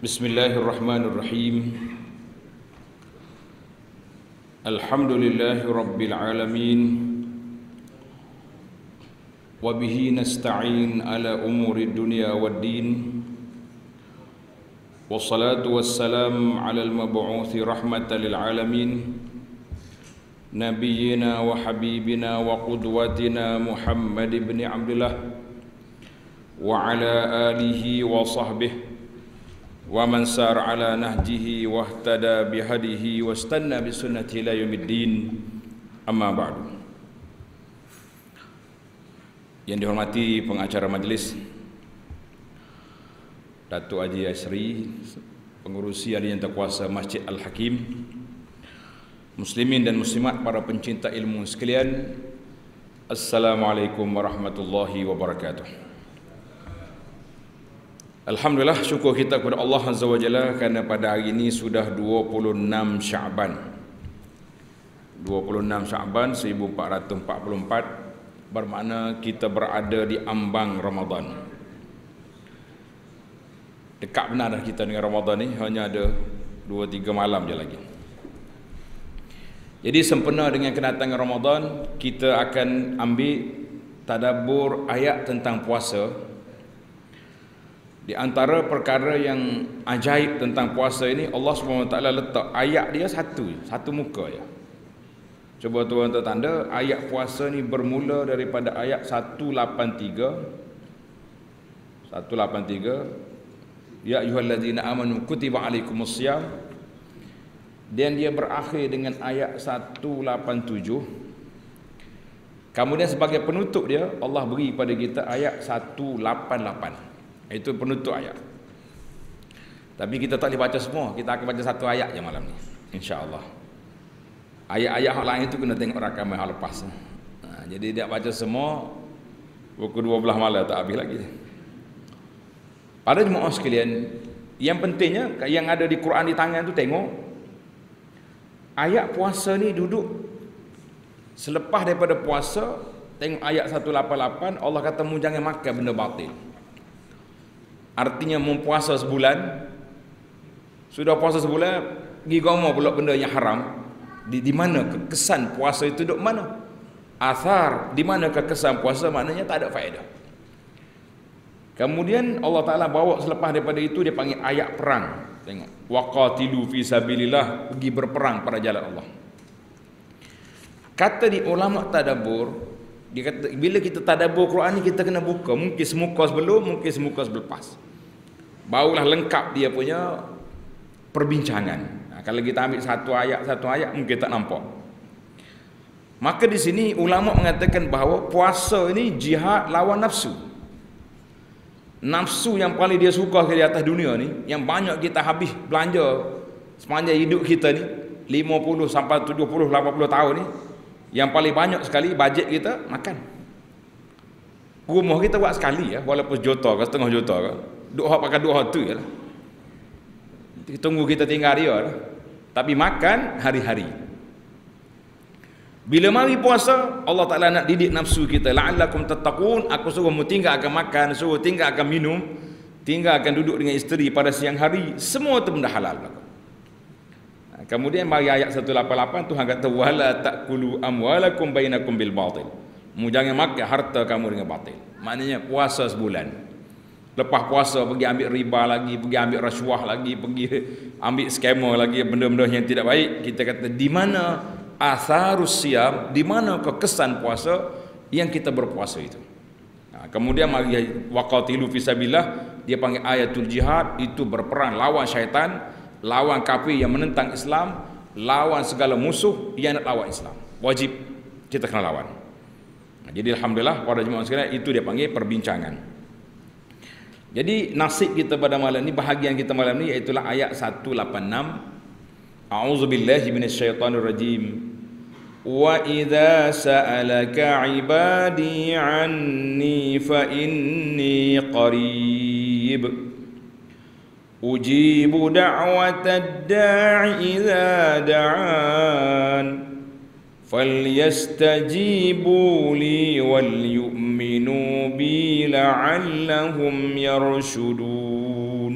بسم الله الرحمن الرحيم. الحمد لله رب العالمين. وبه نستعين على أمور الدنيا والدين. والصلاة والسلام على المبعوث رحمة للعالمين. نبينا وحبيبنا وقدوتنا محمد بن عبد الله. وعلى آله وصحبه ومن سار على نهجه واهتدى بهديه واستنى بسنته الى يوم الدين اما بعد yang dihormati pengacara majlis Datuk Haji Asri pengurusi ahli yang terkuasa Masjid Al-Hakim muslimin dan muslimat para pencinta ilmu sekalian Assalamualaikum warahmatullahi wabarakatuh Alhamdulillah syukur kita kepada Allah Azza wa Jalla kerana pada hari ini sudah 26 Syaban. 26 Syaban 1444 bermakna kita berada di ambang Ramadan. Dekat benar dah kita dengan Ramadan ni hanya ada 2-3 malam je lagi. Jadi sempena dengan kedatangan Ramadan kita akan ambil tadabbur ayat tentang puasa di antara perkara yang ajaib tentang puasa ini Allah SWT letak ayat dia satu satu muka ya. Cuba tuan tuan tanda ayat puasa ni bermula daripada ayat 183 183 Ya ayyuhallazina amanu kutiba alaikumusiyam dan dia berakhir dengan ayat 187 Kemudian sebagai penutup dia Allah beri pada kita ayat 188 Itu penutup ayat. Tapi kita tak boleh baca semua. Kita akan baca satu ayat je malam ni. InsyaAllah. Ayat-ayat hal lain itu kena tengok rakaman hal lepas ha, Jadi dia baca semua Pukul 12 malam tak habis lagi. Pada jemaah sekalian Yang pentingnya Yang ada di Quran di tangan tu tengok Ayat puasa ni duduk. Selepas daripada puasa Tengok ayat 188 Allah kata mu jangan makan benda batil Artinya mempuasa sebulan Sudah puasa sebulan Pergi gomo pula benda yang haram. Di, di mana kesan puasa itu duduk mana? Athar Di mana kesan puasa? Maknanya tak ada faedah. Kemudian Allah Ta'ala bawa selepas daripada itu Dia panggil ayat perang. Tengok. Waqatilu fi sabilillah. Pergi berperang pada jalan Allah. Kata di ulama tadabur dia kata bila kita tadabbur Quran ni kita kena buka. Mungkin semuka sebelum mungkin semuka selepas barulah lengkap dia punya perbincangan nah, kalau kita ambil satu ayat satu ayat mungkin tak nampak maka di sini ulama mengatakan bahawa puasa ini jihad lawan nafsu nafsu yang paling dia suka di atas dunia ni yang banyak kita habis belanja sepanjang hidup kita ni 50 sampai 70 80 tahun ni yang paling banyak sekali bajet kita makan. Rumah kita buat sekali ya, walaupun juta ke setengah juta ke. Hak pakai hak tu ya. Tunggu kita tinggal dia lah. Tapi makan hari-hari. Bila mari puasa, Allah Taala nak didik nafsu kita. La'allakum tattaqun. Aku suruh mu tinggalkan makan, suruh tinggalkan minum, tinggalkan duduk dengan isteri pada siang hari. Semua itu benda halal. Lah. Kemudian mari ayat 188 Tuhan kata wala takulu amwalakum bainakum bil batil. Mu jangan makan harta kamu dengan batil. Maknanya puasa sebulan. Lepas puasa pergi ambil riba lagi, pergi ambil rasuah lagi, pergi ambil skema lagi, benda-benda yang tidak baik. Kita kata di mana atharus siam, di mana kekesan puasa yang kita berpuasa itu. Nah, kemudian mari waqatilu fisabilillah, dia panggil ayatul jihad, itu berperang lawan syaitan lawan kafir yang menentang Islam, lawan segala musuh yang nak lawan Islam. Wajib kita kena lawan. Jadi alhamdulillah para jemaah sekalian itu dia panggil perbincangan. Jadi nasib kita pada malam ni bahagian kita malam ni iaitu ayat 186. A'udzubillahi minasyaitonirrajim. Wa idza sa'alaka 'ibadi 'anni fa inni qarib. أجيب دعوة الداع إذا دعان فليستجيبوا لي وليؤمنوا بي لعلهم يرشدون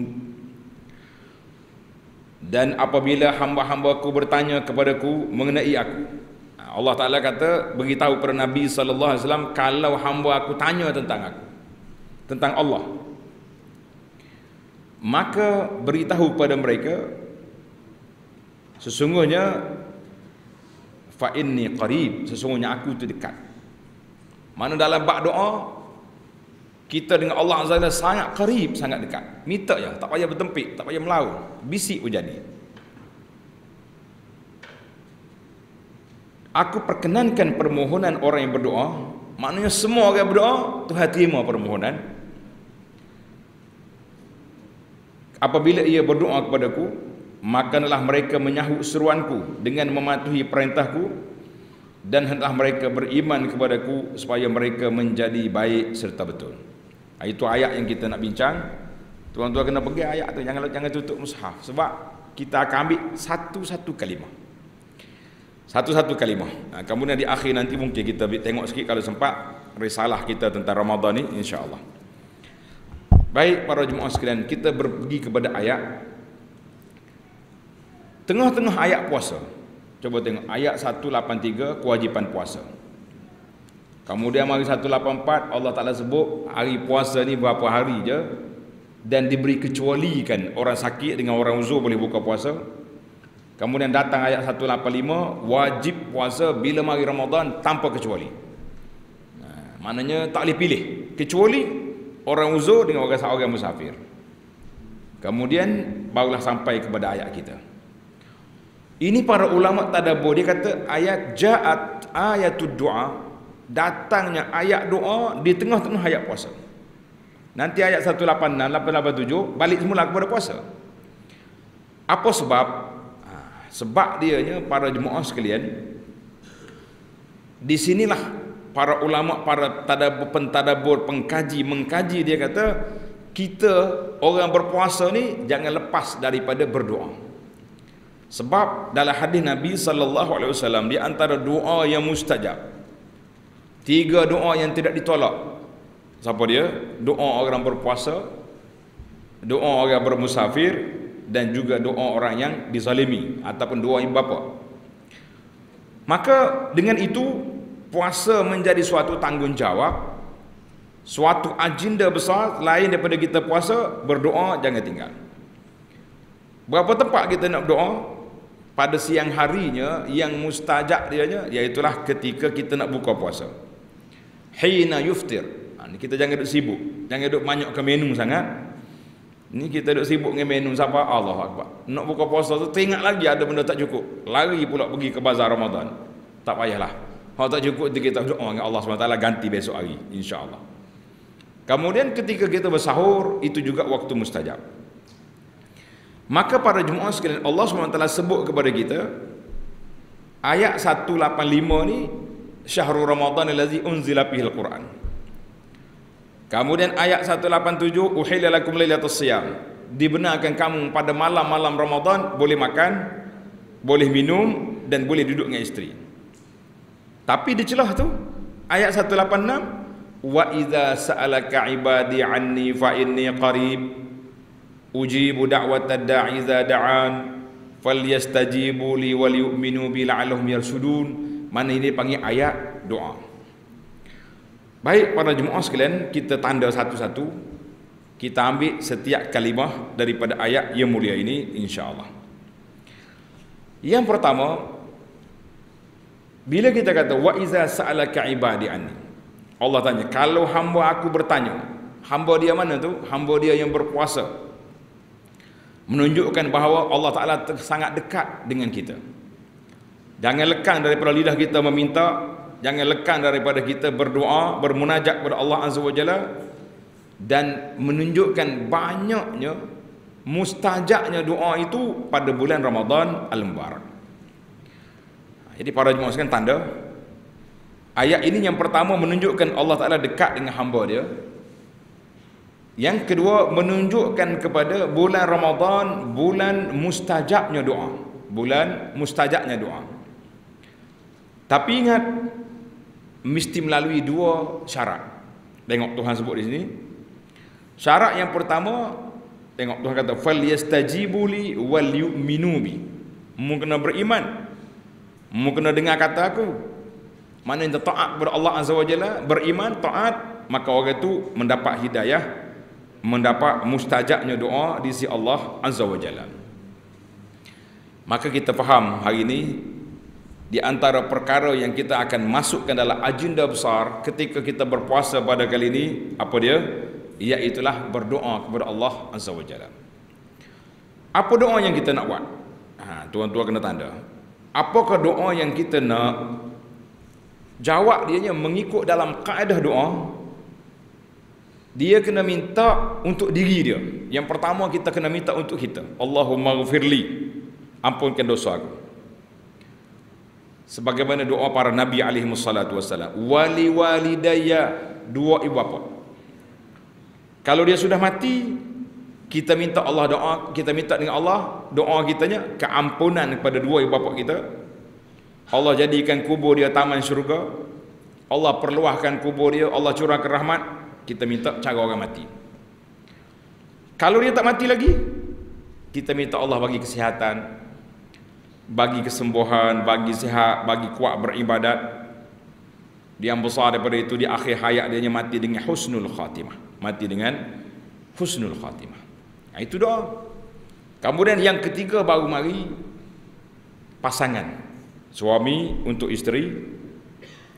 dan apabila hamba-hamba aku bertanya kepadaku mengenai aku ha, Allah Taala kata beritahu kepada Nabi sallallahu alaihi wasallam kalau hamba aku tanya tentang aku tentang Allah maka beritahu kepada mereka sesungguhnya fa inni qarib sesungguhnya aku itu dekat mana dalam bab doa kita dengan Allah Azza Wajalla sangat karib, sangat dekat. Minta je, tak payah bertempik, tak payah melawan. Bisik pun jadi. Aku perkenankan permohonan orang yang berdoa. Maknanya semua orang yang berdoa, Tuhan terima permohonan. Apabila ia berdoa kepadaku, makalah mereka menyahut seruanku dengan mematuhi perintahku dan hendaklah mereka beriman kepadaku supaya mereka menjadi baik serta betul. Ah, itu ayat yang kita nak bincang. Tuan-tuan kena pergi ayat tu jangan jangan tutup mushaf sebab kita akan ambil satu-satu kalimah. Satu-satu kalimah. Nah, kemudian di akhir nanti mungkin kita tengok sikit kalau sempat risalah kita tentang Ramadan ni insya-Allah. Baik para jemaah sekalian, kita pergi kepada ayat tengah-tengah ayat puasa. Coba tengok ayat 183 kewajipan puasa. Kemudian hari 184 Allah Taala sebut hari puasa ni berapa hari je dan diberi kecualikan orang sakit dengan orang uzur boleh buka puasa. Kemudian datang ayat 185 wajib puasa bila hari Ramadan tanpa kecuali. Nah, maknanya tak boleh pilih kecuali orang uzur dengan orang orang musafir. Kemudian barulah sampai kepada ayat kita. Ini para ulama tadabbur dia kata ayat ja'at ayatud du'a datangnya ayat doa di tengah-tengah ayat puasa. Nanti ayat 186, 887 balik semula kepada puasa. Apa sebab? Ha, sebab dianya para jemaah sekalian di sinilah para ulama, para tadabbur, pentadabbur, pengkaji, mengkaji dia kata kita orang berpuasa ni jangan lepas daripada berdoa. Sebab dalam hadis Nabi sallallahu alaihi wasallam di antara doa yang mustajab Tiga doa yang tidak ditolak. Siapa dia? Doa orang berpuasa, doa orang bermusafir dan juga doa orang yang dizalimi ataupun doa ibu bapa. Maka dengan itu puasa menjadi suatu tanggungjawab, suatu agenda besar lain daripada kita puasa, berdoa jangan tinggal. Berapa tempat kita nak doa? Pada siang harinya yang mustajab dia iaitulah ketika kita nak buka puasa hina yuftir. Ha, ni kita jangan duduk sibuk. Jangan duduk banyak ke menu sangat. Ni kita duduk sibuk dengan menu siapa Allah Akbar. Nak buka puasa tu teringat lagi ada benda tak cukup. Lari pula pergi ke bazar Ramadan. Tak payahlah. Kalau tak cukup kita doa dengan Allah SWT ganti besok hari insyaAllah. Kemudian ketika kita bersahur itu juga waktu mustajab. Maka para jemaah sekalian Allah SWT sebut kepada kita ayat 185 ni syahrul ramadan allazi unzila fihi alquran kemudian ayat 187 uhilla lakum lailatus siyam. Dibenarkan kamu pada malam-malam ramadan boleh makan boleh minum dan boleh duduk dengan isteri. Tapi di celah tu ayat 186 wa idza sa'alaka ibadi anni fa inni qarib ujibu da'watad da'i da'an falyastajibu li wal yu'minu bi la'allahum yarsudun mana ini panggil ayat doa. Baik para jemaah sekalian, kita tanda satu-satu. Kita ambil setiap kalimah daripada ayat yang mulia ini insya-Allah. Yang pertama, bila kita kata wa iza sa'alaka ibadi anni. Allah tanya, kalau hamba aku bertanya, hamba dia mana tu? Hamba dia yang berpuasa. Menunjukkan bahawa Allah Taala sangat dekat dengan kita. Jangan lekang daripada lidah kita meminta, jangan lekang daripada kita berdoa, bermunajat kepada Allah Azza wa Jalla dan menunjukkan banyaknya mustajabnya doa itu pada bulan Ramadan Al-Mubarak. Jadi para jemaah sekalian tanda ayat ini yang pertama menunjukkan Allah Taala dekat dengan hamba dia. Yang kedua menunjukkan kepada bulan Ramadan bulan mustajabnya doa. Bulan mustajabnya doa. Tapi ingat mesti melalui dua syarat. Tengok Tuhan sebut di sini. Syarat yang pertama Tengok Tuhan kata fal yastajibu li wal yu'minu bi. Kena beriman. Mu kena dengar kata aku. Mana yang taat kepada Allah Azza wa Jalla, beriman, taat, maka orang itu mendapat hidayah, mendapat mustajabnya doa di sisi Allah Azza wa Jalla. Maka kita faham hari ini di antara perkara yang kita akan masukkan dalam agenda besar ketika kita berpuasa pada kali ini apa dia? Iaitulah berdoa kepada Allah Azza wa Jalla. Apa doa yang kita nak buat? Ha, tuan-tuan kena tanda. Apakah doa yang kita nak jawab dia mengikut dalam kaedah doa dia kena minta untuk diri dia. Yang pertama kita kena minta untuk kita. Allahumma ghafirli. Ampunkan dosa aku. Sebagaimana doa para nabi alaihi wassalatu wassalam. Wali walidayya dua ibu bapa. Kalau dia sudah mati, kita minta Allah doa, kita minta dengan Allah doa kitanya keampunan kepada dua ibu bapa kita. Allah jadikan kubur dia taman syurga. Allah perluahkan kubur dia, Allah curahkan rahmat. Kita minta cara orang mati. Kalau dia tak mati lagi, kita minta Allah bagi kesihatan, bagi kesembuhan, bagi sihat, bagi kuat beribadat. Dia yang besar daripada itu di akhir hayat dia mati dengan husnul khatimah mati dengan husnul khatimah. Nah, itu doa. Kemudian yang ketiga baru mari pasangan. Suami untuk isteri,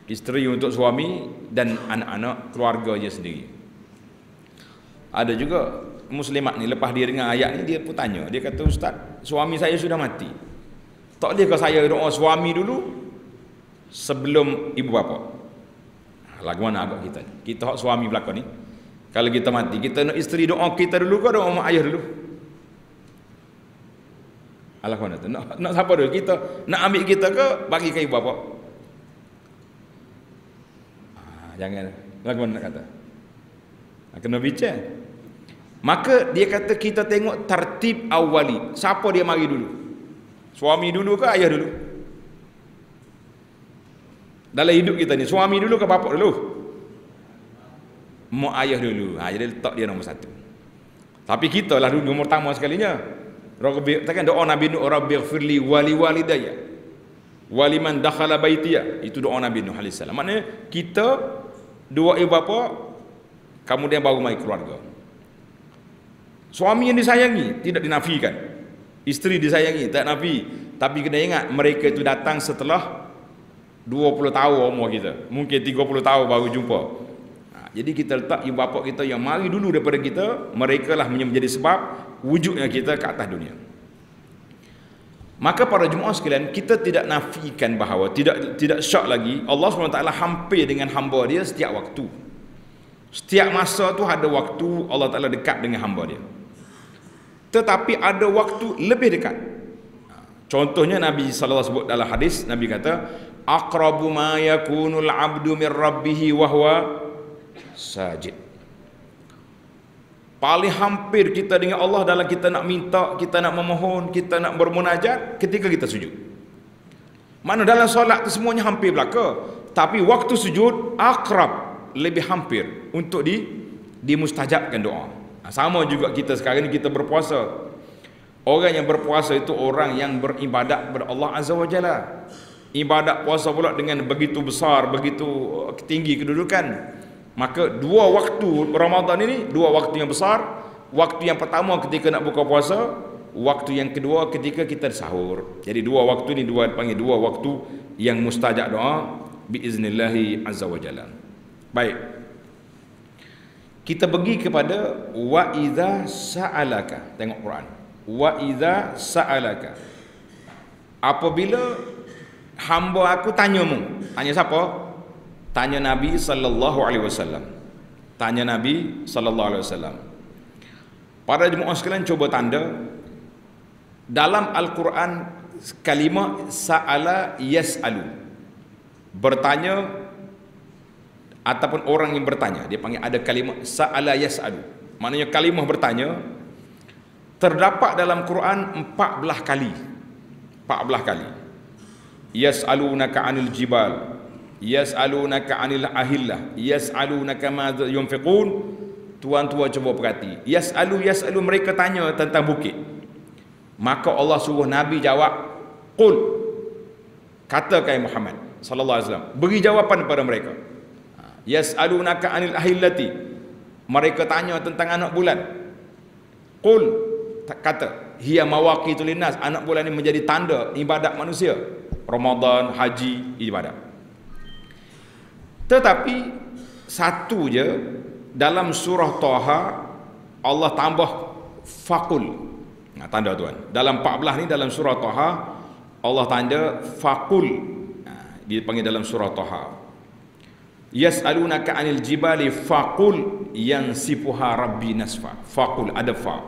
isteri untuk suami dan anak-anak keluarganya sendiri. Ada juga muslimat ni lepas dia dengar ayat ni dia pun tanya, dia kata ustaz, suami saya sudah mati. Tak boleh ke saya doa suami dulu sebelum ibu bapa? Lagu mana agak kita? Kita hak suami belakang ni. Kalau kita mati, kita nak isteri doa kita dulu ke doa mak ayah dulu? Alah mana tu? Nak, nak siapa dulu? Kita nak ambil kita ke bagi ke ibu bapa? Ah, jangan. Lagu mana nak kata? Ah, kena bincang. Maka dia kata kita tengok tertib awali. Siapa dia mari dulu? Suami dulu ke ayah dulu? Dalam hidup kita ni, suami dulu ke bapa dulu? mak ayah dulu. Ha, jadi letak dia nombor satu. Tapi kita lah dulu nombor pertama sekalinya. Rabbi takkan doa Nabi Nuh Rabbi firli wali walidayya. Wali man dakhala baitiya. Itu doa Nabi Nuh salam. Maknanya kita dua ibu bapa kemudian baru mai keluarga. Suami yang disayangi tidak dinafikan. Isteri disayangi tak nafi. Tapi kena ingat mereka itu datang setelah 20 tahun umur kita. Mungkin 30 tahun baru jumpa. Jadi kita letak ibu bapa kita yang mari dulu daripada kita, mereka lah menjadi sebab wujudnya kita ke atas dunia. Maka para jemaah sekalian, kita tidak nafikan bahawa tidak tidak syak lagi Allah SWT hampir dengan hamba dia setiap waktu. Setiap masa tu ada waktu Allah Taala dekat dengan hamba dia. Tetapi ada waktu lebih dekat. Contohnya Nabi alaihi sebut dalam hadis Nabi kata aqrabu ma yakunul abdu min rabbih wa huwa sajid. Paling hampir kita dengan Allah dalam kita nak minta kita nak memohon kita nak bermunajat ketika kita sujud. Mana dalam solat tu semuanya hampir belaka. Tapi waktu sujud akrab lebih hampir untuk di dimustajabkan doa sama juga kita sekarang ni kita berpuasa orang yang berpuasa itu orang yang beribadat kepada Allah Azza wa Jalla ibadat puasa pula dengan begitu besar begitu tinggi kedudukan Maka dua waktu Ramadan ini dua waktu yang besar. Waktu yang pertama ketika nak buka puasa, waktu yang kedua ketika kita sahur. Jadi dua waktu ini dua panggil dua waktu yang mustajab doa biiznillahi azza wa jalla. Baik. Kita pergi kepada wa idza sa'alaka. Tengok Quran. Wa idza sa'alaka. Apabila hamba aku tanyamu. Tanya siapa? tanya Nabi sallallahu alaihi wasallam. Tanya Nabi sallallahu alaihi wasallam. Para jemaah sekalian cuba tanda dalam Al-Quran kalimah sa'ala yas'alu. Bertanya ataupun orang yang bertanya, dia panggil ada kalimah sa'ala yas'alu. Maknanya kalimah bertanya terdapat dalam Quran 14 kali. 14 kali. Yas'alunaka 'anil jibal yas'alunaka 'anil ahillah yas'alunaka ma yunfiqun tuan-tuan cuba perhati yas'alu yas'alu mereka tanya tentang bukit maka Allah suruh nabi jawab qul katakan Muhammad sallallahu alaihi wasallam beri jawapan kepada mereka yas'alunaka anil ahillati. Mereka tanya tentang anak bulan. Qul kata hiya mawaqitul linnas. Anak bulan ini menjadi tanda ibadat manusia. Ramadan haji ibadat. Tetapi satu je dalam surah Taha Allah tambah faqul. Nah, tanda tuan. Dalam 14 ni dalam surah Taha Allah tanda faqul. Nah, dipanggil dalam surah Taha yas'alunaka 'anil jibali faqul yansifuha rabbi nasfa. Faqul ada fa.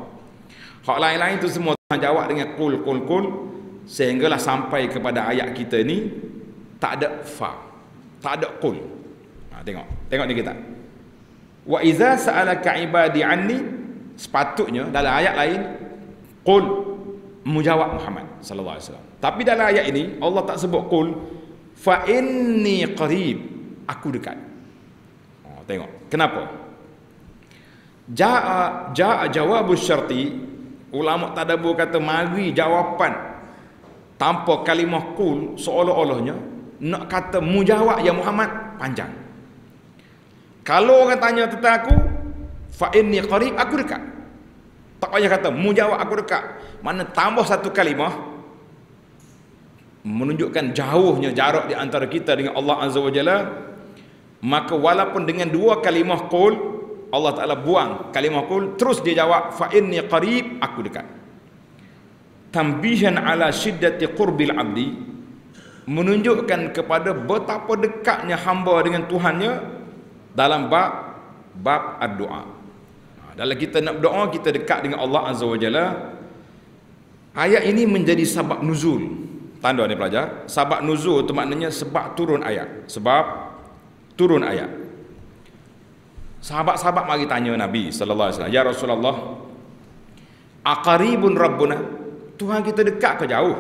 Hak lain-lain tu semua Tuhan jawab dengan qul qul qul sehinggalah sampai kepada ayat kita ni tak ada fa. Tak ada qul ha, tengok. Tengok ni kita. Wa iza sa'alaka ibadi anni sepatutnya dalam ayat lain qul mujawab Muhammad sallallahu alaihi wasallam. Tapi dalam ayat ini Allah tak sebut qul fa inni qarib aku dekat. Oh, tengok. Kenapa? Ja'a ja'a jawabus syarti ulama tadabbur kata mari jawapan tanpa kalimah qul seolah-olahnya nak kata mujawab ya Muhammad panjang. Kalau orang tanya tentang aku fa inni qarib aku dekat. Tak payah kata mujawab aku dekat. Mana tambah satu kalimah menunjukkan jauhnya jarak di antara kita dengan Allah Azza wa Jalla maka walaupun dengan dua kalimah qul Allah Taala buang kalimah qul terus dia jawab fa inni qarib aku dekat. Tambihan ala shiddati qurbil abdi menunjukkan kepada betapa dekatnya hamba dengan Tuhannya dalam bab bab ad-doa ha, dalam kita nak berdoa kita dekat dengan Allah Azza wa Jalla. Ayat ini menjadi sebab nuzul. Tanda ni pelajar. Sebab nuzul itu maknanya sebab turun ayat. Sebab turun ayat. Sahabat-sahabat mari tanya Nabi sallallahu alaihi wasallam, "Ya Rasulullah, aqaribun rabbuna?" Tuhan kita dekat ke jauh?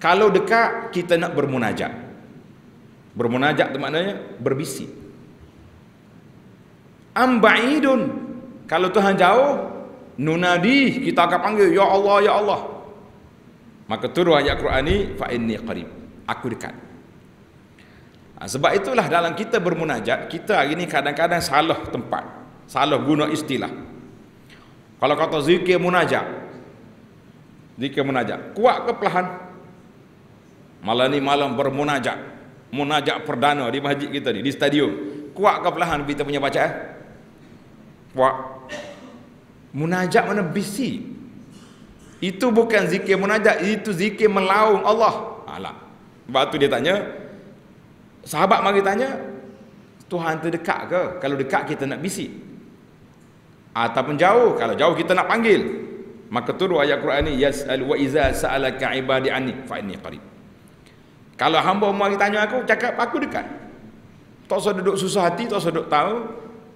Kalau dekat, kita nak bermunajat. Bermunajat itu maknanya berbisik. Am ba'idun? Kalau Tuhan jauh, nunadi, kita akan panggil, "Ya Allah, ya Allah." Maka turun ayat Quran ni, "Fa inni qarib." Aku dekat. Ha, sebab itulah dalam kita bermunajat, kita hari ini kadang-kadang salah tempat. Salah guna istilah. Kalau kata zikir munajat. Zikir munajat. Kuat ke perlahan? Malam ni malam bermunajat. Munajat perdana di masjid kita ni, di stadium. Kuat ke perlahan kita punya baca? Eh? Kuat. Munajat mana bisi? Itu bukan zikir munajat, itu zikir melaung Allah. Alah. Sebab tu dia tanya, Sahabat mari tanya, Tuhan tu dekat ke? Kalau dekat kita nak bisik. Ataupun jauh, kalau jauh kita nak panggil. Maka turun ayat Quran ni yas'al wa iza sa'alaka ibadi anni fa inni qarib. Kalau hamba mari tanya aku, cakap aku dekat. Tak usah duduk susah hati, tak usah duduk tahu.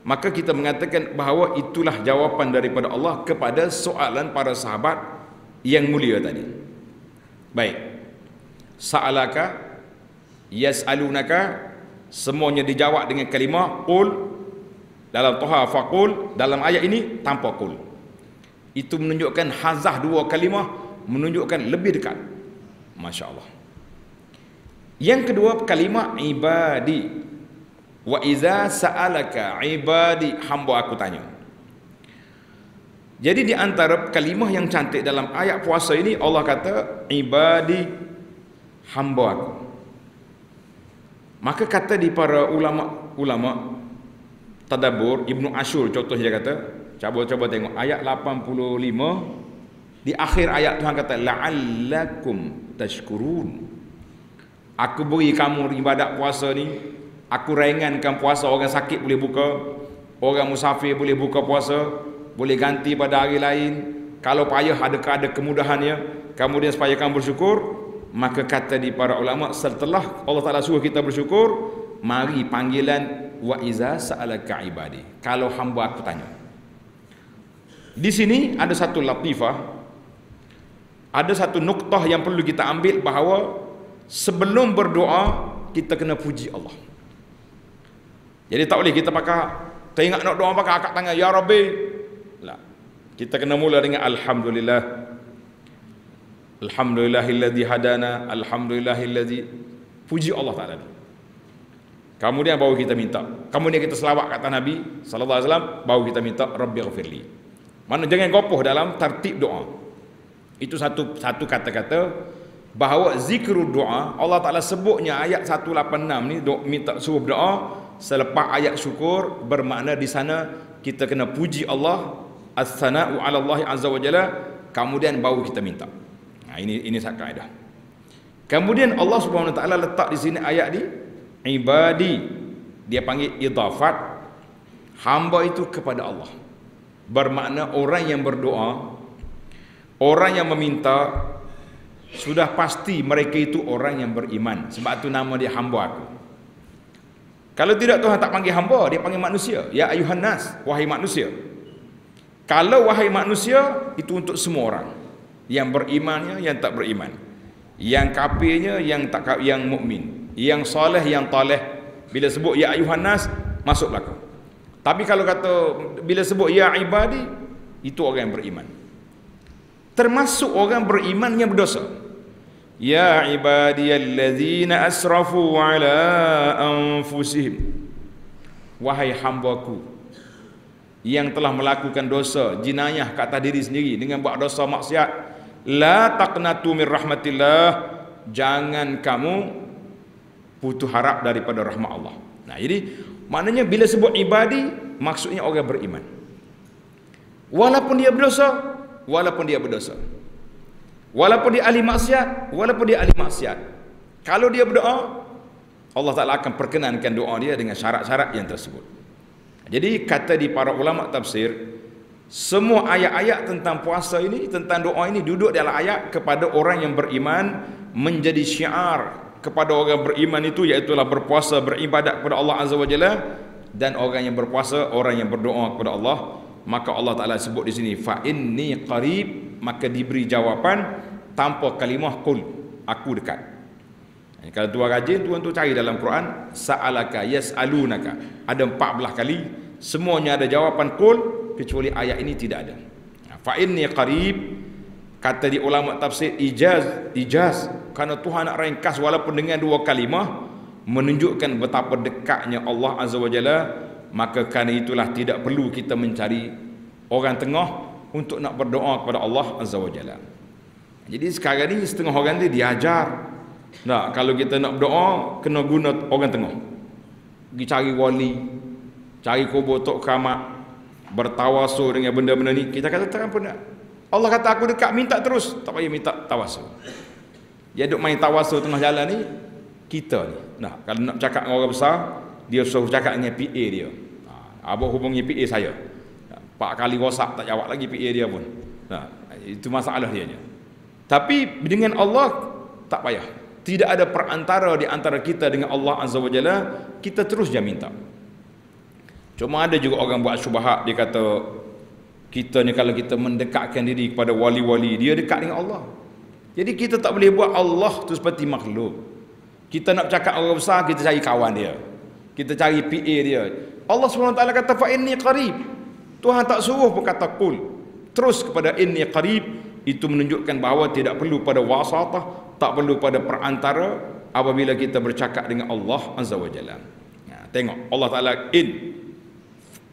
Maka kita mengatakan bahawa itulah jawapan daripada Allah kepada soalan para sahabat yang mulia tadi. Baik. Sa'alaka yas'alunaka semuanya dijawab dengan kalimah qul. Dalam toha faqul dalam ayat ini tanpa qul. Itu menunjukkan hazah dua kalimah menunjukkan lebih dekat. masya-Allah. Yang kedua kalimah ibadi. Wa iza sa'alaka ibadi hamba aku tanya. Jadi di antara kalimah yang cantik dalam ayat puasa ini Allah kata ibadi hamba aku Maka kata di para ulama ulama tadabbur Ibnu Ashur contoh kata, cuba-cuba tengok ayat 85 di akhir ayat Tuhan kata la'allakum tashkurun. Aku beri kamu ibadat puasa ni, aku ringankan puasa orang sakit boleh buka, orang musafir boleh buka puasa, boleh ganti pada hari lain. Kalau payah ada ada kemudahannya, kemudian supaya kamu bersyukur, maka kata di para ulama setelah Allah Taala suruh kita bersyukur mari panggilan wa iza sa'alaka ibadi. Kalau hamba aku tanya. Di sini ada satu latifah ada satu nuktah yang perlu kita ambil bahawa sebelum berdoa kita kena puji Allah. Jadi tak boleh kita pakai tengok nak doa pakai akak tangan ya rabbi. Lah kita kena mula dengan alhamdulillah alhamdulillahilladzi hadana alhamdulillahilladzi puji Allah taala Kemudian baru kita minta. Kemudian kita selawat kata Nabi sallallahu alaihi wasallam baru kita minta rabbi ghafirli. Mana jangan gopoh dalam tertib doa. Itu satu satu kata-kata bahawa zikru doa Allah Taala sebutnya ayat 186 ni doa, minta suruh doa selepas ayat syukur bermakna di sana kita kena puji Allah as-sana'u 'ala Allah azza wa jalla kemudian baru kita minta. Nah, ini ini satu kaedah. Kemudian Allah Subhanahu wa taala letak di sini ayat ni ibadi. Dia panggil idafat. Hamba itu kepada Allah. Bermakna orang yang berdoa orang yang meminta sudah pasti mereka itu orang yang beriman. Sebab itu nama dia hamba aku. Kalau tidak Tuhan tak panggil hamba dia panggil manusia. Ya ayuhan nas wahai manusia. Kalau wahai manusia itu untuk semua orang yang berimannya yang tak beriman. Yang kafirnya yang tak yang mukmin. Yang soleh yang taleh. Bila sebut ya ayuhan nas masuk belakang. Tapi kalau kata bila sebut ya ibadi itu orang yang beriman. Termasuk orang beriman yang berdosa. Ya ibadiyallazina asrafu ala anfusihim. Wahai hambaku yang telah melakukan dosa jinayah ke atas diri sendiri dengan buat dosa maksiat la taqnatu min rahmatillah jangan kamu putus harap daripada rahmat Allah. Nah, jadi maknanya bila sebut ibadi maksudnya orang beriman. Walaupun dia berdosa, walaupun dia berdosa. Walaupun dia ahli maksiat, walaupun dia ahli maksiat. Kalau dia berdoa, Allah Taala akan perkenankan doa dia dengan syarat-syarat yang tersebut. Jadi kata di para ulama tafsir, semua ayat-ayat tentang puasa ini, tentang doa ini duduk dalam ayat kepada orang yang beriman menjadi syiar kepada orang beriman itu iaitu berpuasa beribadat kepada Allah Azza wa Jalla dan orang yang berpuasa orang yang berdoa kepada Allah. Maka Allah Taala sebut di sini fa inni qarib maka diberi jawapan tanpa kalimah qul aku dekat. Kalau tuan rajin tuan tu cari dalam Quran sa'alaka yas'alunaka. Ada 14 kali semuanya ada jawapan qul kecuali ayat ini tidak ada. Fa inni qarib kata di ulama tafsir ijaz ijaz. Kerana Tuhan nak ringkas walaupun dengan dua kalimah menunjukkan betapa dekatnya Allah Azza wa Jalla maka kerana itulah tidak perlu kita mencari orang tengah untuk nak berdoa kepada Allah Azza wa Jalla. Jadi sekarang ni setengah orang ni diajar. Nak kalau kita nak berdoa kena guna orang tengah. Pergi cari wali cari kubur tok kamak bertawasul dengan benda-benda ni. Kita kata tak apa nak. Allah kata aku dekat minta terus. Tak payah minta tawasul. Dia duk main tawasul tengah jalan ni kita ni. Nah kalau nak cakap dengan orang besar dia suruh cakap dengan PA dia. Ha, abang hubungi PA saya. Empat kali whatsapp tak jawab lagi PA dia pun. Nah itu masalah dia ni. Tapi dengan Allah tak payah. Tidak ada perantara di antara kita dengan Allah Azza wa Jalla kita terus je minta cuma ada juga orang buat syubhat dia kata kita ni kalau kita mendekatkan diri kepada wali-wali dia dekat dengan Allah jadi kita tak boleh buat Allah tu seperti makhluk. Kita nak cakap orang besar, kita cari kawan dia. Kita cari PA dia. Allah SWT kata, fa inni qarib. Tuhan tak suruh pun kata kul. Terus kepada inni qarib, itu menunjukkan bahawa tidak perlu pada wasatah, tak perlu pada perantara apabila kita bercakap dengan Allah Azza wa Jalla. Ya, tengok Allah Taala in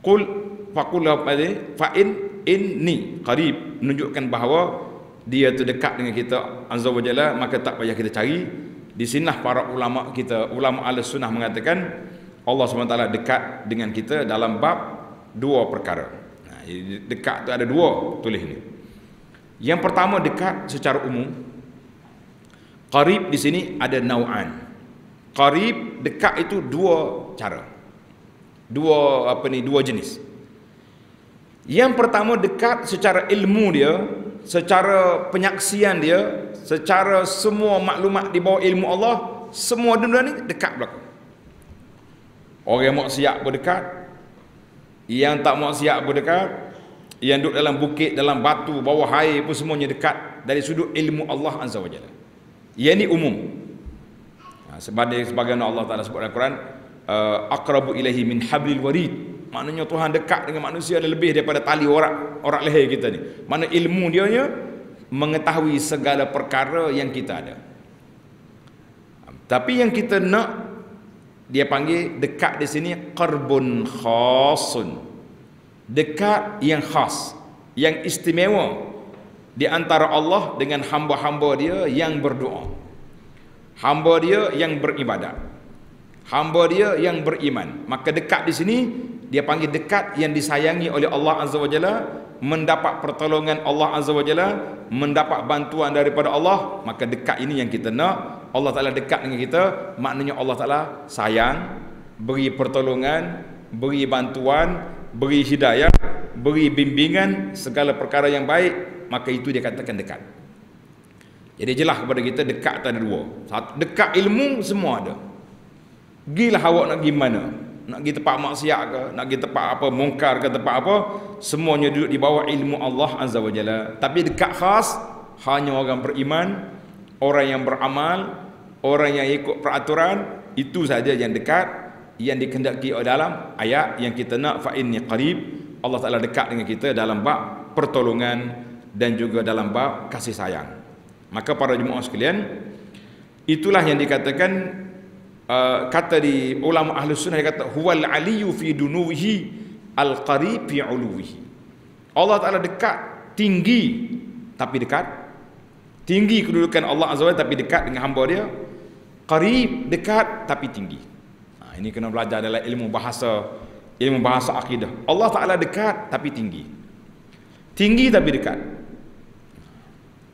qul faqul fa in inni qarib. Menunjukkan bahawa dia tu dekat dengan kita azza wajalla maka tak payah kita cari. Di sinilah para ulama kita ulama ahli sunnah mengatakan Allah SWT dekat dengan kita dalam bab dua perkara. Nah, dekat tu ada dua tulis ni. Yang pertama dekat secara umum. Qarib di sini ada nau'an. Qarib dekat itu dua cara dua apa ni dua jenis. Yang pertama dekat secara ilmu dia secara penyaksian dia secara semua maklumat di bawah ilmu Allah semua dunia ni dekat belakang. Orang maksiat pun dekat yang tak maksiat pun dekat yang duduk dalam bukit dalam batu bawah air pun semuanya dekat dari sudut ilmu Allah Azza wa Jalla. Yang ni umum. Ha, sebagai sebagai Allah Taala sebut dalam Quran uh, aqrabu ilahi min hablil warid Maknanya Tuhan dekat dengan manusia lebih daripada tali orak orak leher kita ni. Mana ilmu dia nya mengetahui segala perkara yang kita ada. Tapi yang kita nak dia panggil dekat di sini qarbun khasun. Dekat yang khas, yang istimewa di antara Allah dengan hamba-hamba dia yang berdoa. Hamba dia yang beribadat. Hamba dia yang beriman. Maka dekat di sini dia panggil dekat yang disayangi oleh Allah Azza wa Jalla mendapat pertolongan Allah Azza wa Jalla mendapat bantuan daripada Allah maka dekat ini yang kita nak. Allah Ta'ala dekat dengan kita maknanya Allah Ta'ala sayang beri pertolongan beri bantuan beri hidayah beri bimbingan segala perkara yang baik maka itu dia katakan dekat. Jadi jelas kepada kita dekat tak ada dua. Dekat ilmu semua ada gilah awak nak gimana nak pergi tempat maksiat ke? Nak pergi tempat apa? Mungkar ke tempat apa? Semuanya duduk di bawah ilmu Allah azza wajalla tapi dekat khas hanya orang beriman orang yang beramal orang yang ikut peraturan itu saja yang dekat yang dikehendaki dalam ayat yang kita nak fa inni qarib. Allah Taala dekat dengan kita dalam bab pertolongan dan juga dalam bab kasih sayang. Maka para jemaah sekalian itulah yang dikatakan Uh, kata di ulama ahli sunnah dia kata huwal aliyu fi dunuhi al qarib fi uluhi Allah Taala dekat tinggi tapi dekat. Tinggi kedudukan Allah azza wajalla tapi dekat dengan hamba dia. Qarib dekat tapi tinggi. Ha, ini kena belajar dalam ilmu bahasa ilmu bahasa akidah. Allah Taala dekat tapi tinggi. Tinggi tapi dekat.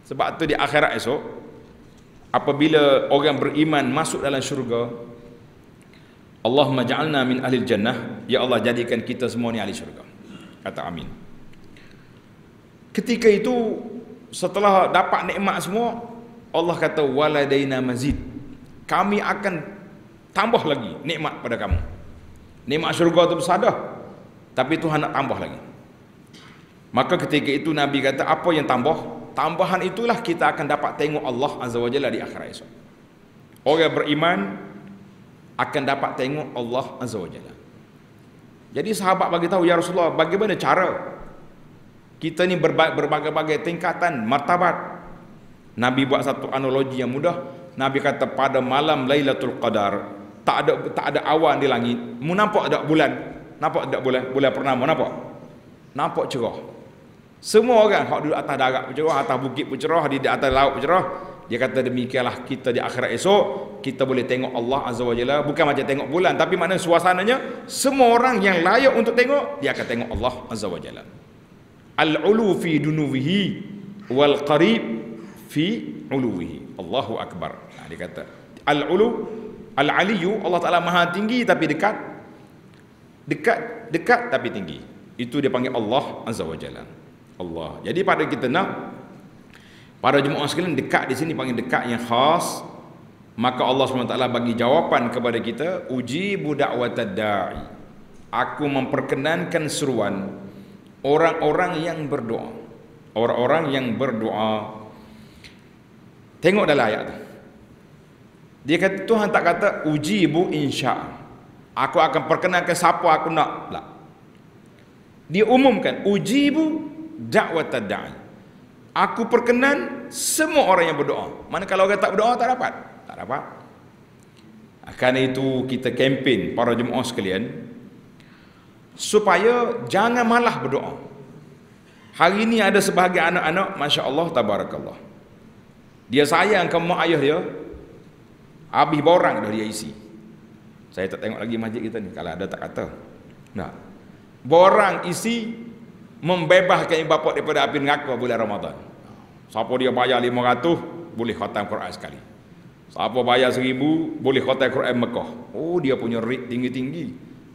Sebab tu di akhirat esok apabila orang beriman masuk dalam syurga Allahumma ja'alna min ahli jannah. Ya Allah jadikan kita semua ni ahli syurga. Kata amin. Ketika itu setelah dapat nikmat semua Allah kata waladaina mazid. Kami akan tambah lagi nikmat pada kamu. Nikmat syurga tu besar dah tapi Tuhan nak tambah lagi. Maka ketika itu Nabi kata apa yang tambah tambahan itulah kita akan dapat tengok Allah azza wajalla di akhirat esok orang beriman akan dapat tengok Allah Azza wa Jalla. Jadi sahabat bagi tahu ya Rasulullah bagaimana cara kita ni berbagai-bagai tingkatan martabat. Nabi buat satu analogi yang mudah. Nabi kata pada malam Lailatul Qadar tak ada tak ada awan di langit. Mu nampak tak bulan? Nampak tak bulan? Bulan purnama nampak? Nampak cerah. Semua orang hak duduk atas darat cerah, atas bukit pun cerah, di atas laut pun cerah. Dia kata demikianlah kita di akhirat esok kita boleh tengok Allah Azza wa Jalla bukan macam tengok bulan tapi mana suasananya semua orang yang layak untuk tengok dia akan tengok Allah Azza wa Jalla. Al-ulu fi dunuwihi wal qarib fi uluwihi. Allahu akbar. Nah, dia kata al-ulu al-aliyu Allah Taala Maha tinggi tapi dekat dekat dekat tapi tinggi. Itu dia panggil Allah Azza wa Jalla. Allah. Jadi pada kita nak Para jemaah sekalian dekat di sini panggil dekat yang khas. Maka Allah SWT bagi jawapan kepada kita, uji budak watadai. Aku memperkenankan seruan orang-orang yang berdoa. Orang-orang yang berdoa. Tengok dalam ayat tu. Dia kata Tuhan tak kata uji bu insya. Aku akan perkenankan siapa aku nak. Tak. Dia umumkan uji bu dakwat da'i. Aku perkenan semua orang yang berdoa. Mana kalau orang tak berdoa tak dapat? Tak dapat. Karena itu kita kempen para jemaah sekalian supaya jangan malah berdoa. Hari ini ada sebahagian anak-anak masya-Allah tabarakallah. Dia sayang ke mak ayah dia. Habis borang dah dia isi. Saya tak tengok lagi masjid kita ni kalau ada tak kata. Nah. Borang isi membebaskan ibu bapa daripada api neraka bulan Ramadan. Siapa dia bayar 500 boleh khatam Quran sekali. Siapa bayar 1000 boleh khatam Quran Mekah. Oh dia punya rate tinggi-tinggi.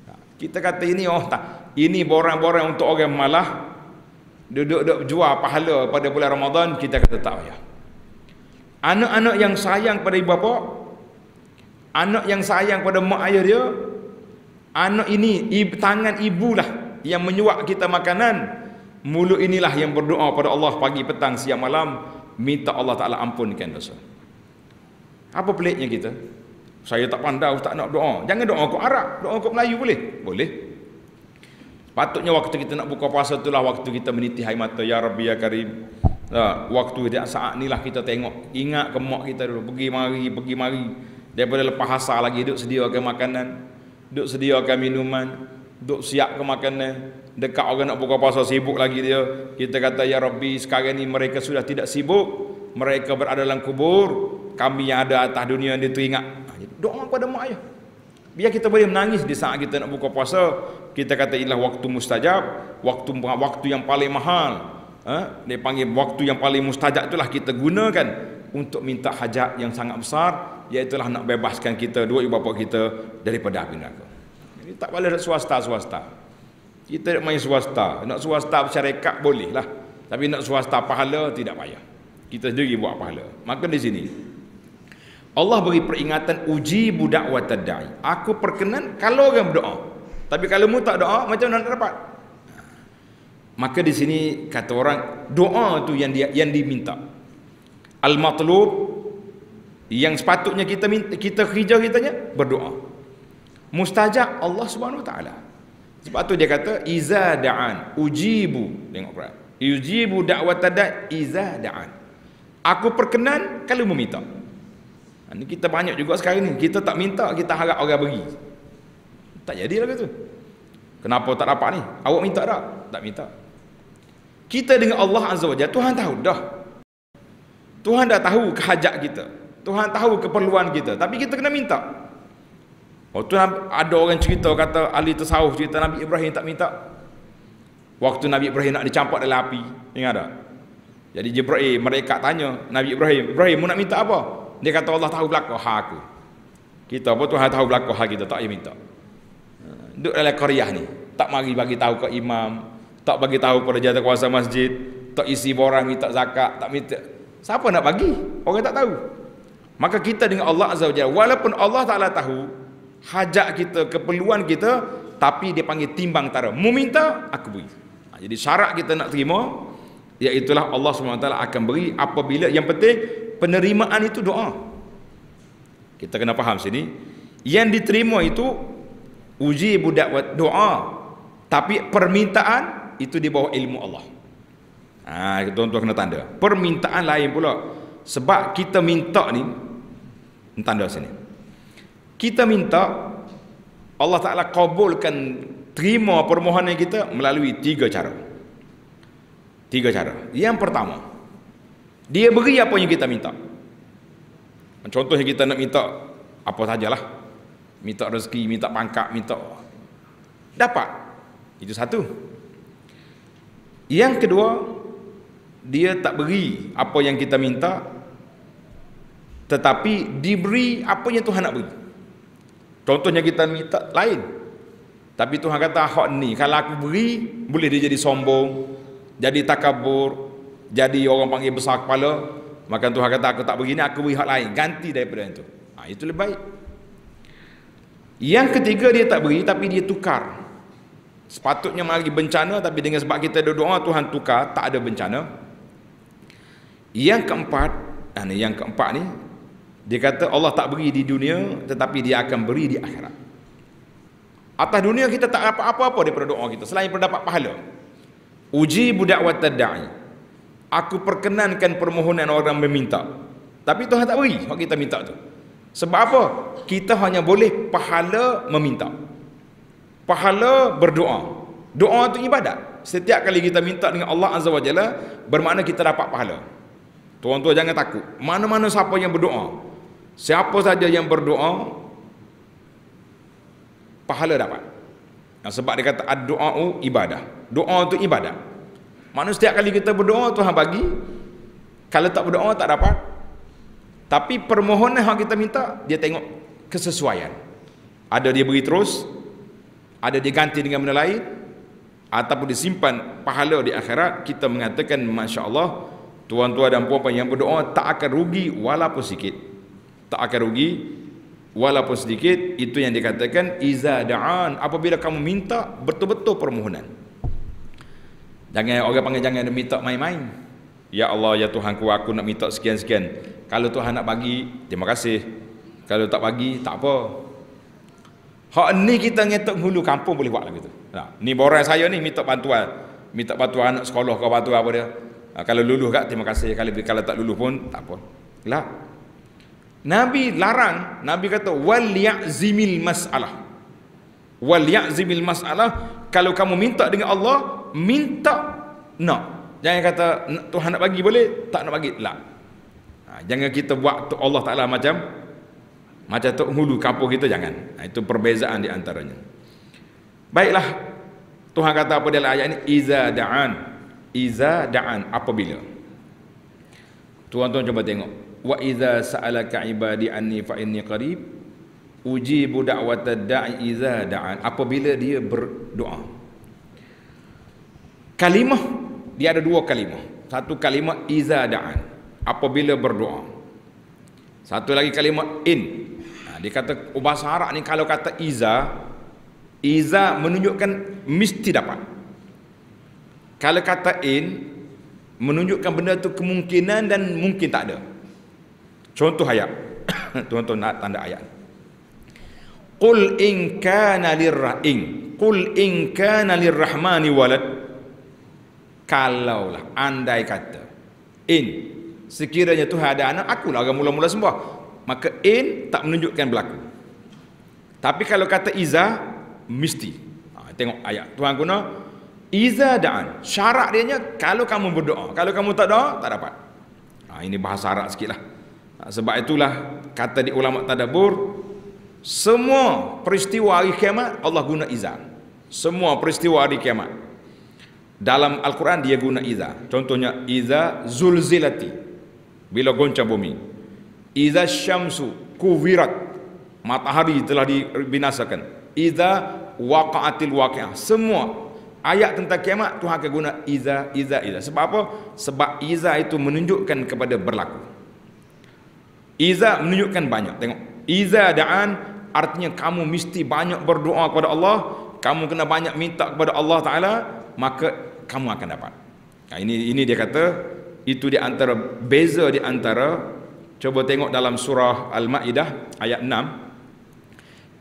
Ha, kita kata ini oh tak. Ini borang-borang untuk orang malah duduk-duduk jual pahala pada bulan Ramadan kita kata tak payah. Anak-anak yang sayang pada ibu bapa, anak yang sayang pada mak ayah dia, anak ini tangan ibulah yang menyuap kita makanan mulut inilah yang berdoa pada Allah pagi petang siang malam. Minta Allah Taala ampunkan dosa. Apa peliknya kita? Saya tak pandai tak nak doa. Jangan doa kau Arab doa kau Melayu boleh? Boleh. Patutnya waktu kita nak buka puasa itulah waktu kita meniti hai mata ya Rabbi ya Karim. Nah, waktu dia saat inilah kita tengok. Ingat ke mak kita dulu pergi mari pergi mari. Daripada lepas asar lagi duk sediakan makanan, duk sediakan minuman, duk siap ke makanan. Dekat orang nak buka puasa sibuk lagi dia. Kita kata ya Rabbi sekarang ni mereka sudah tidak sibuk. Mereka berada dalam kubur. Kami yang ada atas dunia dia teringat. Doa pada mak ayah. Biar kita boleh menangis di saat kita nak buka puasa. Kita kata inilah waktu mustajab. Waktu waktu yang paling mahal. Ha? Dia panggil waktu yang paling mustajab itulah kita gunakan. Untuk minta hajat yang sangat besar. Iaitulah nak bebaskan kita, dua ibu bapa kita daripada api neraka. Ini tak boleh swasta-swasta. Kita nak main swasta. Nak swasta bersyarikat boleh lah. Tapi nak swasta pahala tidak payah. Kita sendiri buat pahala. Maka di sini. Allah beri peringatan uji budak wa tadai. Aku perkenan kalau orang berdoa. Tapi kalau mu tak doa macam mana nak dapat? Maka di sini kata orang doa tu yang dia yang diminta. Al matlub yang sepatutnya kita minta, kita kerja kitanya berdoa. Mustajab Allah Subhanahu Wa Taala. Sebab tu dia kata iza da'an ujibu tengok Quran. Ujibu da'wat tadai iza da'an. Aku perkenan kalau meminta. Ini kita banyak juga sekarang ni. Kita tak minta, kita harap orang bagi. Tak jadi lah tu. Kenapa tak dapat ni? Awak minta tak? Tak minta. Kita dengan Allah Azza wa Jalla, Tuhan tahu dah. Tuhan dah tahu kehajat kita. Tuhan tahu keperluan kita. Tapi kita kena minta. Oh Tuhan ada orang cerita kata ahli tasawuf cerita Nabi Ibrahim tak minta. Waktu Nabi Ibrahim nak dicampak dalam api. Ingat tak? Jadi Jibril mereka tanya Nabi Ibrahim, Ibrahim mu nak minta apa? Dia kata Allah tahu belakang hak aku. Kita pun Tuhan tahu belakang hak kita, tak payah minta. Duduk dalam Korea ni. Tak mari bagi tahu ke imam. Tak bagi tahu pada jatuh kuasa masjid. Tak isi borang minta zakat. Tak minta. Siapa nak bagi? Orang tak tahu. Maka kita dengan Allah Azza wa Jalla. Walaupun Allah Ta'ala tahu. Hajat kita, keperluan kita. Tapi dia panggil timbang tara. Mu minta, aku beri. Ha, jadi syarat kita nak terima. Iaitulah Allah SWT akan beri apabila. Yang penting penerimaan itu doa. Kita kena faham sini. Yang diterima itu uji budak doa. Tapi permintaan itu di bawah ilmu Allah. Ha, tuan-tuan kena tanda. Permintaan lain pula. Sebab kita minta ni, tanda sini. Kita minta Allah Ta'ala kabulkan terima permohonan kita melalui tiga cara. Tiga cara. Yang pertama, dia beri apa yang kita minta. Contohnya kita nak minta apa sajalah. Minta rezeki, minta pangkat, minta dapat. Itu satu. Yang kedua, dia tak beri apa yang kita minta tetapi diberi apa yang Tuhan nak beri. Contohnya kita minta lain. Tapi Tuhan kata hak ni kalau aku beri boleh dia jadi sombong, jadi takabur, jadi orang panggil besar kepala. Maka Tuhan kata aku tak begini aku beri hak lain. Ganti daripada itu. Ha, itu lebih baik. Yang ketiga dia tak beri tapi dia tukar. Sepatutnya mari bencana tapi dengan sebab kita ada doa Tuhan tukar. Tak ada bencana. Yang keempat ha, ni, yang keempat ni dia kata Allah tak beri di dunia tetapi dia akan beri di akhirat. Atas dunia kita tak dapat apa-apa daripada doa kita selain dapat pahala. Uji budak wa tadai aku perkenankan permohonan orang meminta. Tapi Tuhan tak beri kalau kita minta tu. Sebab apa? Kita hanya boleh pahala meminta. Pahala berdoa. Doa tu ibadat. Setiap kali kita minta dengan Allah Azza wa Jalla bermakna kita dapat pahala. Tuan-tuan jangan takut. Mana-mana siapa yang berdoa siapa saja yang berdoa pahala dapat sebab dia kata ad-doa ibadah doa tu ibadah Maksudnya setiap kali kita berdoa Tuhan bagi. Kalau tak berdoa tak dapat. Tapi permohonan yang kita minta dia tengok kesesuaian. Ada dia beri terus, ada dia ganti dengan benda lain ataupun disimpan pahala di akhirat kita mengatakan masya-Allah tuan-tuan dan puan-puan yang berdoa tak akan rugi walaupun sikit. Tak akan rugi walaupun sedikit itu yang dikatakan iza da'an apabila kamu minta betul-betul permohonan Jangan orang panggil jangan minta main-main. Ya Allah, ya Tuhanku, aku nak minta sekian-sekian. Kalau Tuhan nak bagi, terima kasih. Kalau tak bagi, tak apa. Hak ni kita ngetok hulu kampung boleh buat lagi tu. Nah, ni borang saya ni minta bantuan. Minta bantuan anak sekolah ke bantuan apa dia. Kalau lulus kak terima kasih kalau kalau tak lulus pun tak apa. Lah. Nabi larang, Nabi kata wal ya'zimil mas'alah. Wal ya'zimil mas'alah kalau kamu minta dengan Allah, minta nak. Jangan kata Tuhan nak bagi boleh, tak nak bagi. Lah. Ha, jangan kita buat Allah Taala macam macam tok hulu kampung kita jangan. Ha, itu perbezaan di antaranya. Baiklah. Tuhan kata apa dalam ayat ini? Iza da'an. Iza da'an. Apabila. Tuan-tuan cuba tengok. Wa iza sa'alaka ibadi anni fa inni qarib. Ujibu da'wata da'i iza da'an. Apabila dia berdoa. Kalimah. Dia ada dua kalimah. Satu kalimah iza da'an. Apabila berdoa. Satu lagi kalimah in. Nah, dia kata oh, bahasa Arab ni kalau kata iza Iza menunjukkan mesti dapat. Kalau kata in menunjukkan benda tu kemungkinan dan mungkin tak ada. Contoh ayat. Tuan-tuan nak tanda ayat. Qul in kana lirrahim. Qul in kana lirrahmani walad. Kalaulah andai kata in sekiranya Tuhan ada anak akulah orang mula-mula sembah. Maka in tak menunjukkan berlaku. Tapi kalau kata iza mesti. Ha, tengok ayat Tuhan guna iza da'an. Syarat dia kalau kamu berdoa, kalau kamu tak doa tak dapat. Ha, ini bahasa Arab sikitlah. Ha, sebab itulah kata di ulama tadabbur semua peristiwa hari kiamat Allah guna iza. Semua peristiwa hari kiamat. Dalam Al-Quran dia guna iza. Contohnya iza zulzilati. Bila goncang bumi. Iza syamsu kuvirat. Matahari telah dibinasakan iza waqa'atil waqi'ah semua ayat tentang kiamat Tuhan akan guna iza iza iza sebab apa sebab iza itu menunjukkan kepada berlaku iza menunjukkan banyak tengok iza da'an artinya kamu mesti banyak berdoa kepada Allah kamu kena banyak minta kepada Allah taala maka kamu akan dapat nah, ini ini dia kata itu di antara beza di antara coba tengok dalam surah al-maidah ayat 6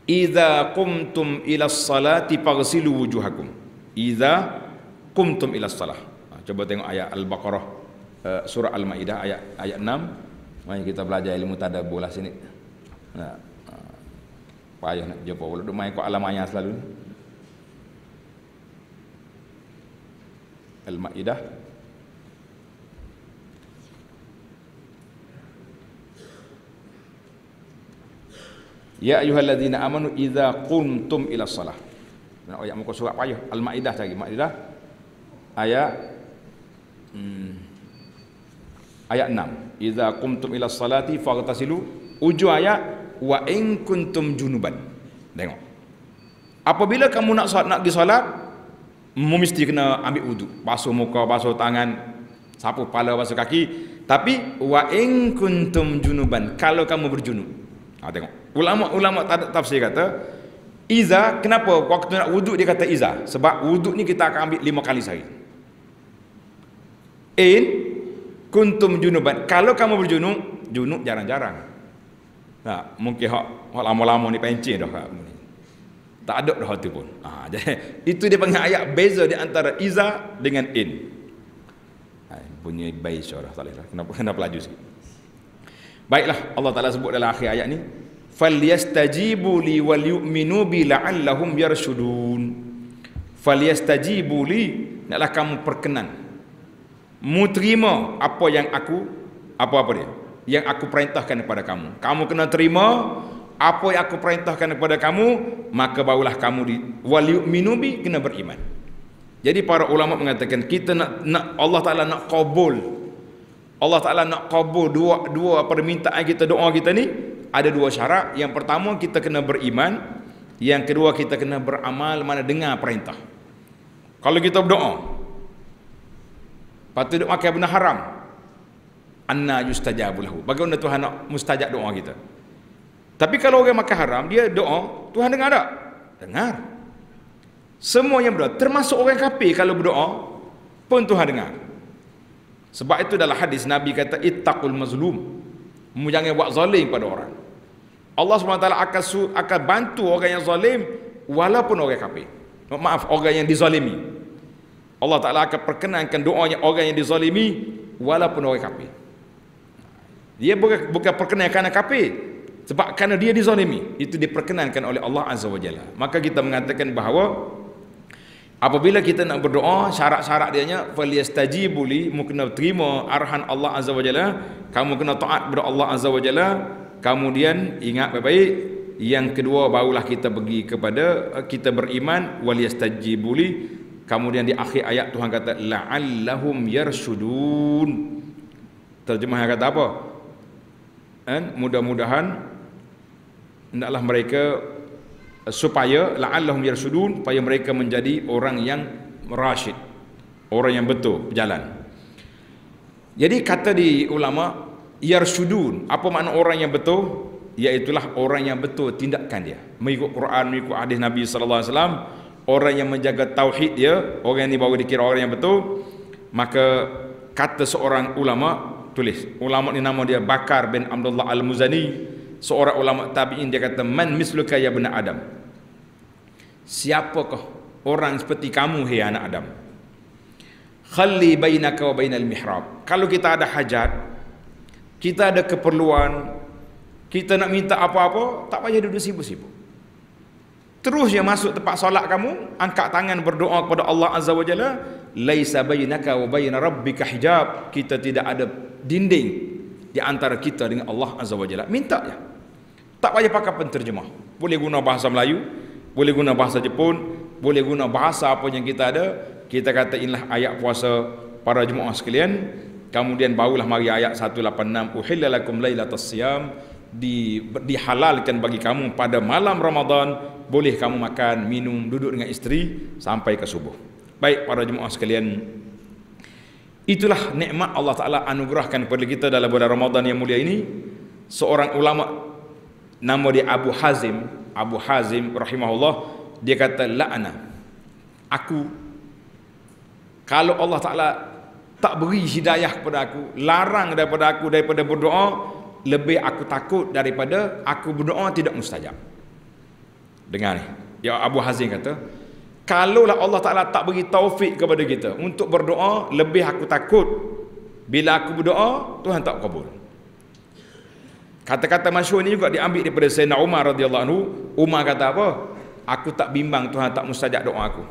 Iza qumtum ila salati faghsilu wujuhakum. Iza qumtum ila salah. Ha, cuba tengok ayat Al-Baqarah uh, surah Al-Maidah ayat ayat 6. Mari kita belajar ilmu tadabbur lah sini. Ha. ha. Payah nak jumpa pula main kat alam ayat selalu. Al-Maidah Ya ayyuhalladzina amanu idza qumtum ila shalah. Nah, ayat muka surat payah Al-Maidah cari Maidah ayat hmm, ayat 6. Idza qumtum ila salati faghtasilu ujung ayat wa in kuntum junuban. Tengok. Apabila kamu nak nak pergi solat mesti kena ambil wudu, basuh muka, basuh tangan, sapu kepala, basuh kaki. Tapi wa in kuntum junuban kalau kamu berjunub. Ha tengok. Ulama-ulama tafsir kata Iza, kenapa waktu nak wuduk dia kata Iza? Sebab wuduk ni kita akan ambil lima kali sehari In Kuntum junuban Kalau kamu berjunub Junub jarang-jarang. Nah, Mungkin hak, hak lama-lama ni pencin dah hak. Tak ada dah tu pun. Ha, jadi, Itu dia panggil ayat Beza di antara Iza dengan In. Ha, Punya bayi syarah Kenapa, kenapa laju sikit? Baiklah Allah Ta'ala sebut dalam akhir ayat ni falyastajibu li wal yu'minu bi la'allahum yarshudun. Falyastajibu li naklah kamu perkenan mu terima apa yang aku apa apa dia yang aku perintahkan kepada kamu kamu kena terima apa yang aku perintahkan kepada kamu maka barulah kamu di wal yu'minu bi kena beriman jadi para ulama mengatakan kita nak, nak Allah Taala nak kabul Allah Taala nak kabul dua dua permintaan kita doa kita ni ada dua syarat. Yang pertama kita kena beriman, yang kedua kita kena beramal mana dengar perintah. Kalau kita berdoa, patut duk makan benda haram. Anna yustajabu lahu. Bagaimana Tuhan nak mustajab doa kita? Tapi kalau orang makan haram, dia doa, Tuhan dengar tak? Dengar. Semua yang berdoa, termasuk orang kafir kalau berdoa, pun Tuhan dengar. Sebab itu dalam hadis Nabi kata ittaqul mazlum. Jangan buat zalim pada orang. Allah SWT akan, akan bantu orang yang zalim walaupun orang kafir. maaf orang yang dizalimi Allah Taala akan perkenankan doanya orang yang dizalimi walaupun orang kafir. Dia bukan bukan perkenan kerana kafir. Sebab kerana dia dizalimi itu diperkenankan oleh Allah Azza wa Jalla. Maka kita mengatakan bahawa apabila kita nak berdoa syarat-syarat dia nya falyastajibu li mu kena terima arahan Allah Azza wa Jalla. Kamu kena taat kepada Allah Azza wa Jalla. Kemudian ingat baik-baik yang kedua barulah kita pergi kepada kita beriman waliyastajibu li kemudian di akhir ayat Tuhan kata la'allahum yarshudun. Terjemah yang kata apa? Kan? Mudah-mudahan hendaklah mereka supaya la'allahum yarshudun supaya mereka menjadi orang yang rasyid orang yang betul berjalan. Jadi kata di ulama yarshudun. Apa makna orang yang betul? Iaitulah orang yang betul tindakan dia. Mengikut Quran mengikut hadis Nabi sallallahu alaihi wasallam orang yang menjaga tauhid dia orang ini baru dikira orang yang betul maka kata seorang ulama tulis. Ulama ni nama dia Bakar bin Abdullah Al-Muzani. Seorang ulama tabi'in dia kata man misluka ya bani Adam? Siapakah orang seperti kamu hai anak Adam? Khalli bainaka wa bainal mihrab. Kalau kita ada hajat kita ada keperluan kita nak minta apa-apa tak payah duduk sibuk-sibuk terus yang masuk tempat solat kamu angkat tangan berdoa kepada Allah Azza wa Jalla laisa bainaka wa bain rabbika hijab. Kita tidak ada dinding di antara kita dengan Allah Azza wa Jalla. Minta je tak payah pakai penterjemah. Boleh guna bahasa Melayu boleh guna bahasa Jepun boleh guna bahasa apa yang kita ada. Kita kata inilah ayat puasa para jemaah sekalian. Kemudian barulah mari ayat 186 uhillalakum lailatas siyam. Di, dihalalkan bagi kamu pada malam Ramadan boleh kamu makan, minum, duduk dengan isteri sampai ke subuh. Baik para jemaah sekalian, itulah nikmat Allah Taala anugerahkan kepada kita dalam bulan Ramadan yang mulia ini. Seorang ulama nama dia Abu Hazim, Abu Hazim rahimahullah, dia kata la'ana. Aku kalau Allah Taala tak beri hidayah kepada aku, larang daripada aku daripada berdoa, lebih aku takut daripada aku berdoa tidak mustajab. Dengar ni. Ya Abu Hazim kata, kalaulah Allah Taala tak bagi taufik kepada kita untuk berdoa, lebih aku takut bila aku berdoa Tuhan tak kabul. Kata-kata masyhur ni juga diambil daripada Sayyidina Umar radhiyallahu anhu. Umar kata apa? Aku tak bimbang Tuhan tak mustajab doa aku.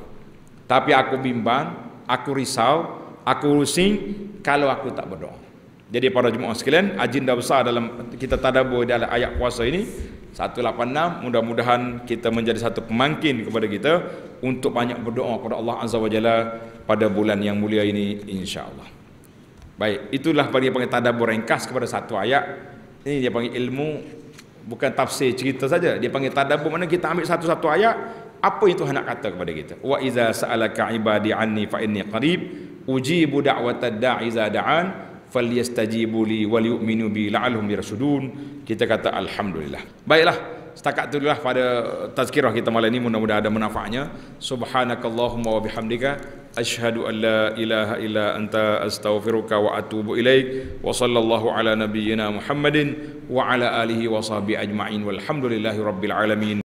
Tapi aku bimbang, aku risau, aku rusing kalau aku tak berdoa. Jadi para jemaah sekalian, agenda besar dalam kita tadabbur dalam ayat puasa ini 186 mudah-mudahan kita menjadi satu pemangkin kepada kita untuk banyak berdoa kepada Allah Azza wa Jalla pada bulan yang mulia ini insya-Allah. Baik, itulah bagi panggil tadabbur ringkas kepada satu ayat. Ini dia panggil ilmu bukan tafsir cerita saja. Dia panggil tadabbur mana kita ambil satu-satu ayat apa yang Tuhan nak kata kepada kita. Wa iza sa'alaka ibadi anni fa inni qarib ujibu da'watad da'i iza da'an falyastajibu li wal yu'minu bi la'allahum yarshudun kita kata alhamdulillah. Baiklah setakat itulah pada tazkirah kita malam ini mudah-mudahan ada manfaatnya. Subhanakallahumma wa bihamdika asyhadu an la ilaha illa anta astaghfiruka wa atubu ilaik. Wa sallallahu ala nabiyyina muhammadin wa ala alihi wa sahbihi ajma'in. Walhamdulillahi rabbil alamin